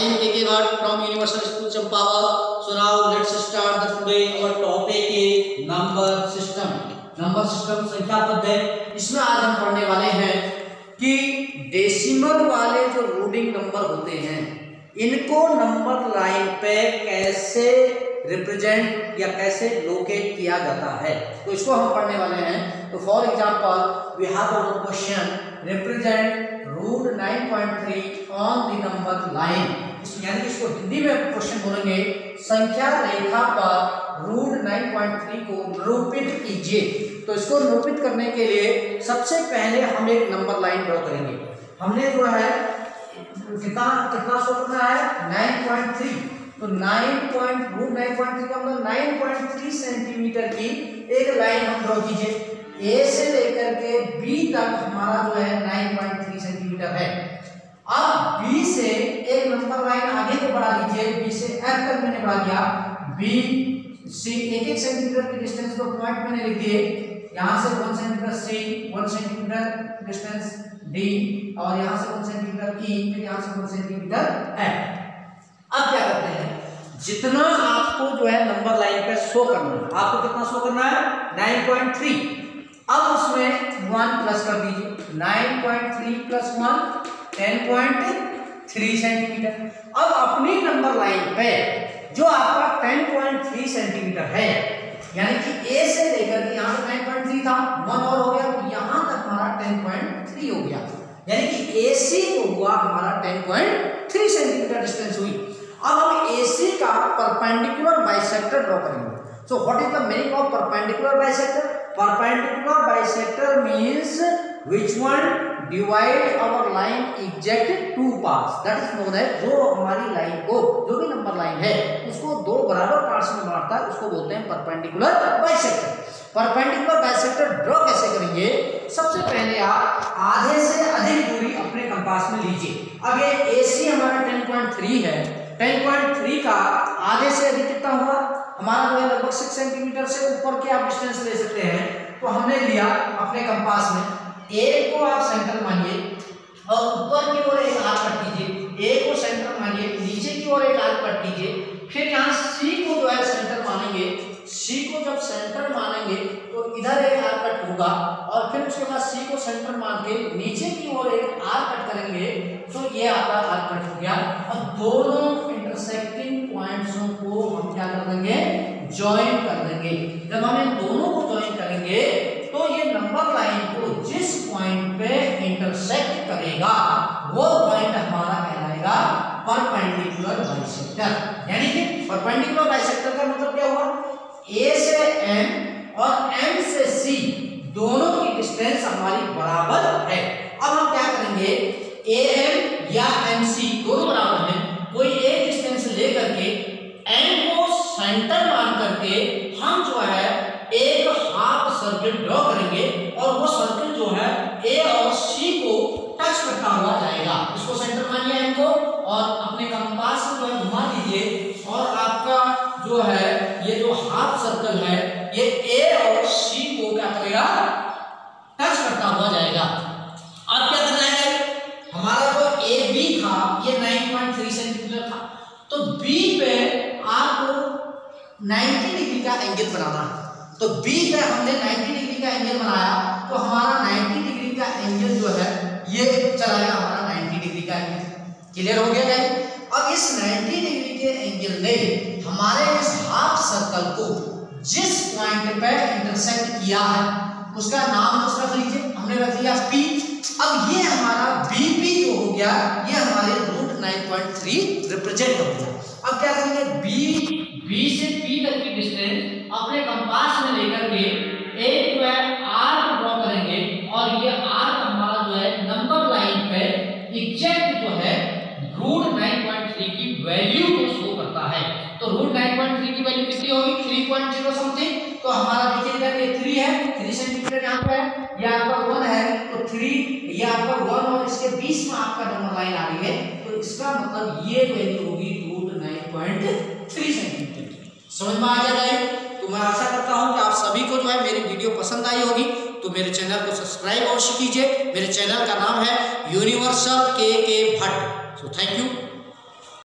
I am KK Bhatt from Universal School Champawa. So now let's start the today, our topic is number system. Number system संख्या पद्धति इसमें आज हम पढ़ने वाले हैं कि डेसिमल वाले जो रूडिंग नंबर होते हैं, इनको नंबर लाइन पे कैसे रिप्रेजेंट या कैसे लोकेट किया जाता है तो इसको हम पढ़ने वाले हैं तो for example we have a question represent root 9.3 on the number line यानी इसको हिंदी में क्वेश्चन बोलेंगे, संख्या रेखा पर रूट 9.3 को निरूपित कीजिए। तो इसको निरूपित करने के लिए सबसे पहले हम एक नंबर लाइन ड्रॉ करेंगे। हमने जो है, कितना कितना शो करना है? 9.3 तो 9 पॉइंट रूट 9.3 का मतलब 9.3 सेंटीमीटर की एक लाइन हम ड्रॉ कीजिए। ए से लेकर के बी तक हमारा जो है 9.3 सेंटीमीटर है अब बी से एक नंबर लाइन आगे को बढ़ा दीजिए एफ़ तक मैंने बढ़ा दिया बी सी एक एक सेंटीमीटर की डिस्टेंस को पॉइंट मैंने लिख दिए। यहाँ से one centimetre C one centimetre distance D और यहाँ से वन सेंटीमीटर ई फिर यहाँ से वन सेंटीमीटर एफ़ अब क्या करते हैं? जितना आपको जो है नंबर लाइन पे शो करना है, आपको कितना शो करना है? 9.3 अब उसमें वन प्लस कर दीजिए। Nine point three plus one ten point three centimetre अब अपनी नंबर लाइन पे, जो आपका टेन पॉइंट थ्री सेंटीमीटर है, यानी कि ए से लेकर के यहाँ नाइन पॉइंट थ्री था वन और हो गया तो यहाँ तक हमारा टेन पॉइंट थ्री हो गया। यानी कि ए सी को हुआ हमारा ten point three centimetre distance हुई। अब हम ए सी का परपेंडिकुलर बाइसेक्टर ड्रॉ करेंगे। So what is the meaning of perpendicular bisector perpendicular bisector means which one? Divide our line exact two parts that is known as जो हमारी line को, जो भी नंबर लाइन है, उसको दो बराबर पार्ट्स में बांटता है, उसको बोलते हैं perpendicular bisector perpendicular bisector draw कैसे करेंगे? सबसे पहले आप आधे से अधिक दूरी अपने कंपास में लीजिए। अब ये AC हमारा 10.3 है। 10.3 का आधे से अधिक कितना हुआ? हमारा है लगभग सिक्स सेंटीमीटर से ऊपर के आप डिस्टेंस ले सकते हैं? तो हमने लिया अपने कंपास में ए को आप सेंटर मानिए और ऊपर की ओर एक आर्क कट कीजिए ए को सेंटर मानिए, नीचे की ओर एक आर्क कट कीजिए फिर यहाँ सी को जो है सेंटर मानेंगे, सी को जब सेंटर मानेंगे तो इधर एक आर्क कट होगा और फिर उसके बाद सी को सेंटर मान के नीचे की ओर एक आर्क कट करेंगे तो ये आपका आर्क कट हो गया। और दोनों इंटरसेक्टिंग पॉइंट्सों को हम क्या कर देंगे? ज्वाइन कर देंगे। जब हम इन दोनों को ज्वाइन करेंगे तो ये नंबर लाइन को जिस पॉइंट पे इंटरसेक्ट करेगा। वो पॉइंट हमारा कहलाएगा परपेंडिकुलर बाइसेक्टर यानी कि परपेंडिकुलर बाइसेक्टर का मतलब क्या हुआ? ए से एम और एम से सी दोनों की डिस्टेंस हमारी बराबर है अब हम क्या करेंगे ए एम या एम सी दोनों बराबर हैं कोई एक डिस्टेंस लेकर के एन को सेंटर मान करके हम जो है एक हाफ़ सर्किल ड्रॉ करेंगे और वो सर्किल जो है ए और सी को टच करता हुआ जाएगा इसको सेंटर मानिए एन को और अपने कंपास को जो है घुमा दीजिए और आपका जो है ये जो हाफ़ सर्कल है ये ए और सी को क्या करेगा टच करता हुआ जाएगा। अब क्या करना है? हमारा जो ए बी था, ये 9.3 सेंटीमीटर था। तो बी पे आपको 90 डिग्री का एंगल बनाना है। तो बी पे हमने 90 डिग्री का एंगल बनाया तो हमारा 90 डिग्री का एंगल जो है, ये चला गया हमारा 90 डिग्री का एंगल क्लियर हो गया गाइस अब इस 90 डिग्री के एंगल ने हमारे इस हाफ़ सर्कल को जिस पॉइंट पे इंटरसेक्ट किया है, उसका नाम कुछ रख लीजिए हमने रख लिया पी अब ये हमारा बीपी जो हो गया, ये हमारे रूट 9.3 रिप्रेजेंट हो गया। अब क्या करेंगे? बी बी से पी तक की डिस्टेंस अपने कंपास में लेकर के एक जो है आर्क ड्रॉ करेंगे और ये आर्क हमारा जो है नंबर लाइन पे एग्जैक्ट जो है रूट 9.3 की वैल्यू को शो करता है तो रूट 9.3 की वैल्यू कितनी होगी 3.0 समथिंग तो हमारा देखिए इधर ये 3 है? 3 सेंटीमीटर यहाँ पे है, ये आपका 1 है तो 3 ये आपका 1 और इसके बीच में आपका नंबर लाइन आ रही है तो इसका मतलब ये वैल्यू होगी रूट 9.3 सेंटीमीटर समझ में आ जाएगा तो मैं आशा करता हूँ कि आप सभी को जो है मेरी वीडियो पसंद आई होगी तो मेरे चैनल को सब्सक्राइब अवश्य कीजिए। मेरे चैनल का नाम है यूनिवर्सल के के भट्ट सो थैंक यू